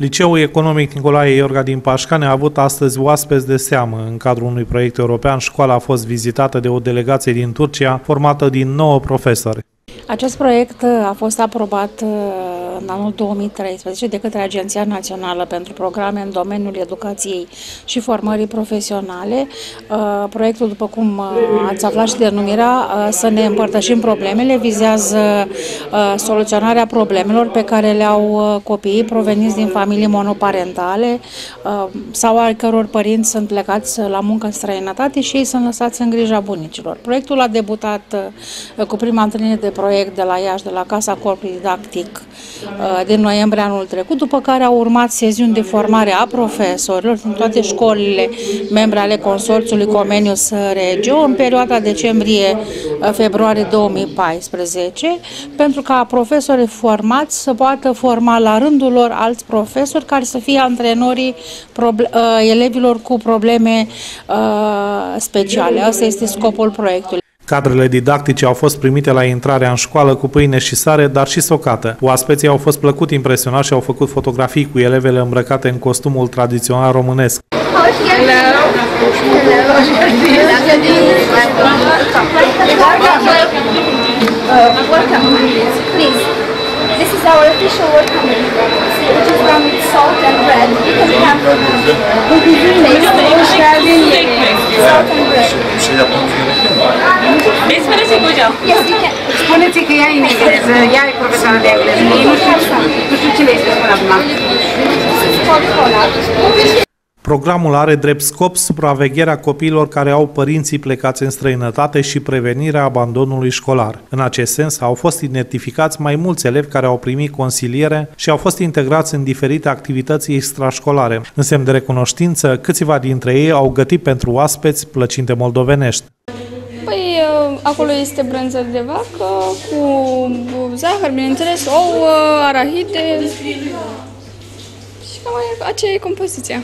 Liceul Economic Nicolae Iorga din Pașcane a avut astăzi oaspeți de seamă. În cadrul unui proiect european, școala a fost vizitată de o delegație din Turcia, formată din 9 profesori. Acest proiect a fost aprobat în anul 2013 de către Agenția Națională pentru Programe în domeniul educației și formării profesionale. Uh, proiectul, după cum uh, ați aflat și denumirea, uh, să ne împărtășim problemele, vizează soluționarea problemelor pe care le au copiii proveniți din familii monoparentale sau al căror părinți sunt plecați la muncă în străinătate și ei sunt lăsați în grija bunicilor. Proiectul a debutat cu prima întâlnire de proiect de la Iași, de la Casa Corpului Didactic, Uh, din noiembrie anul trecut, după care au urmat seziuni de formare a profesorilor din toate școlile membre ale consorțiului Comenius Regio în perioada decembrie-februarie 2014, pentru ca profesorii formați să poată forma la rândul lor alți profesori care să fie antrenorii uh, elevilor cu probleme uh, speciale. Asta este scopul proiectului. Cadrele didactice au fost primite la intrarea în școală cu pâine și sare, dar și socată. Oaspeții au fost plăcut impresionați și au făcut fotografii cu elevele îmbrăcate în costumul tradițional românesc. This is our official welcome, which is done with salt and bread. You can have salt and bread. Spuneți hocam. Spuneți că ea e în engleză, ea e profesoară de engleză. Ei nu știu, nu știu cine este până acum. Programul are drept scop supravegherea copiilor care au părinții plecați în străinătate și prevenirea abandonului școlar. În acest sens, au fost identificați mai mulți elevi care au primit consiliere și au fost integrați în diferite activități extrașcolare. În semn de recunoștință, câțiva dintre ei au gătit pentru oaspeți plăcinte moldovenești. Păi, acolo este brânză de vacă cu zahăr, bineînțeles, ou, arahide și cam aceea e compoziția.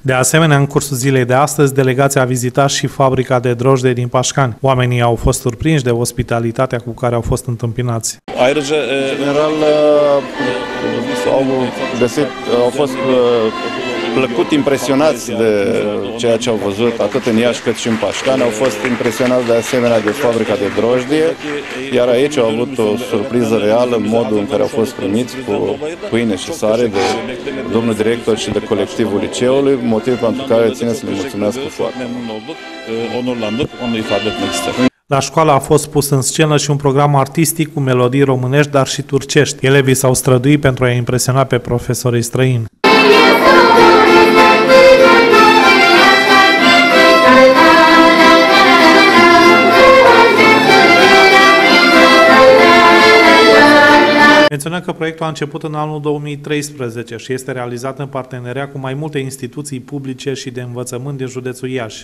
De asemenea, în cursul zilei de astăzi, delegația a vizitat și fabrica de drojde din Pașcani. Oamenii au fost surprinși de ospitalitatea cu care au fost întâmpinați. Ayrıca, în general, au găsit, au fost plăcut impresionați de ceea ce au văzut atât în Iași cât și în Pașcani. Au fost impresionați de asemenea de fabrica de drojdie, iar aici au avut o surpriză reală în modul în care au fost primiți cu pâine și sare de domnul director și de colectivul liceului, motiv pentru care ține să le mulțumesc foarte La școală a fost pus în scenă și un program artistic cu melodii românești, dar și turcești. Elevii s-au străduit pentru a impresiona pe profesorii străini. Menționăm că proiectul a început în anul 2013 și este realizat în parteneria cu mai multe instituții publice și de învățământ din județul Iași.